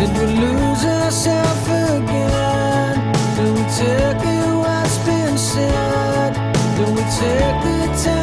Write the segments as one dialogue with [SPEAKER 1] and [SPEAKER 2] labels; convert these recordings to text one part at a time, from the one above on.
[SPEAKER 1] Did we lose ourselves again? Do we take what's been said? Do we take the time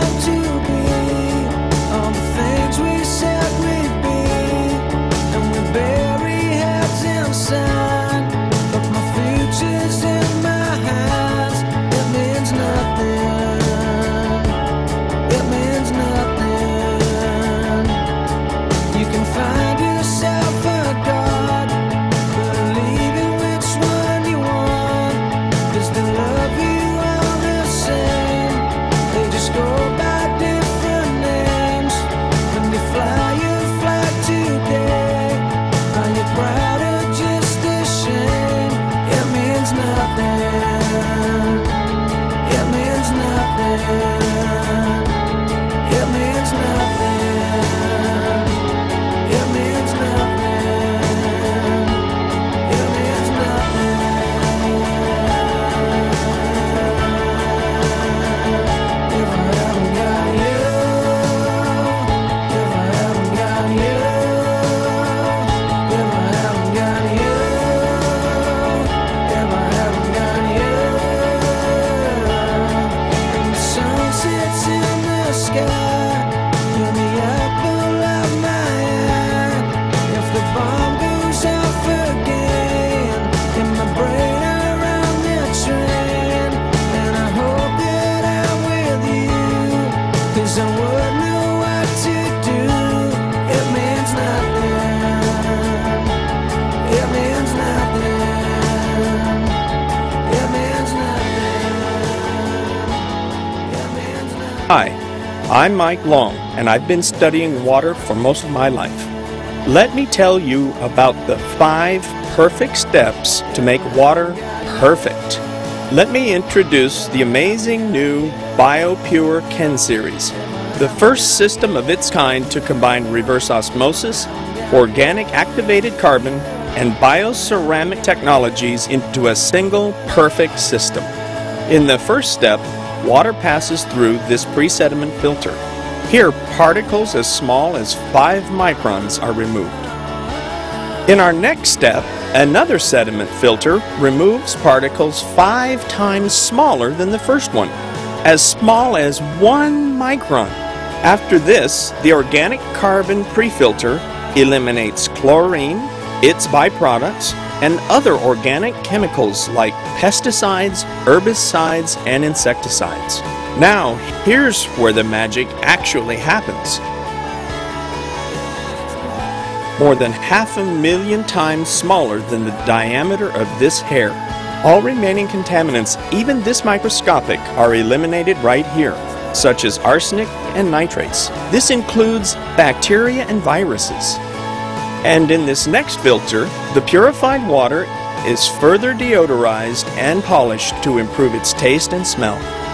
[SPEAKER 1] I would know what to do.
[SPEAKER 2] I'm Mike Long, and I've been studying water for most of my life. Let me tell you about the five perfect steps to make water perfect. Let me introduce the amazing new BioPure Ken series, the first system of its kind to combine reverse osmosis, organic activated carbon, and bioceramic technologies into a single perfect system. In the first step, water passes through this pre-sediment filter. Here, particles as small as 5 microns are removed. In our next step, another sediment filter removes particles 5 times smaller than the first one, as small as 1 micron. After this, the organic carbon pre-filter eliminates chlorine, its byproducts, and other organic chemicals like pesticides, herbicides, and insecticides. Now, here's where the magic actually happens. More than half a million times smaller than the diameter of this hair. All remaining contaminants, even this microscopic, are eliminated right here, such as arsenic and nitrates. This includes bacteria and viruses. And in this next filter, the purified water is further deodorized and polished to improve its taste and smell.